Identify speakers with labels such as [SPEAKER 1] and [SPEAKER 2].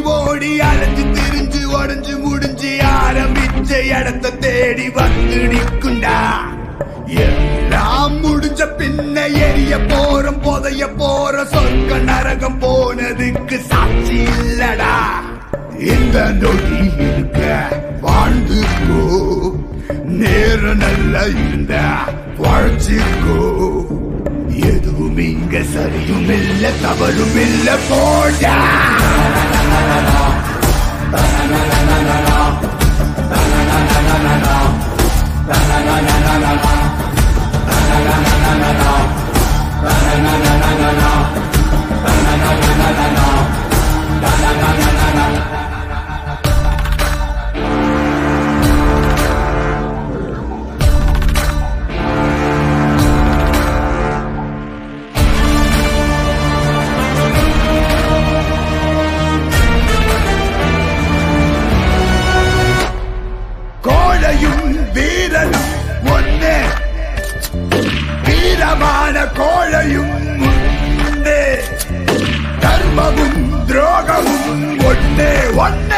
[SPEAKER 1] ஓடி அலைஞ்சு திரிஞ்சு உடஞ்சு முடிஞ்சு ஆரம்பிச்ச இடத்த தேடி வந்து நிற்குண்டா. எல்லாம் முடிஞ்ச பின்ன எரிய போறோம் புதைய போற சொர்க்க நரகம் போனதுக்கு சாட்சி இல்லடா. இந்த நொடி இருக்க வாழ்ந்துக்கோ. நேரம் நல்லா இருந்த வாழ்ச்சிக்கோ. எதுவும் இங்க சரியும் இல்ல தவறும் இல்ல போடா. what?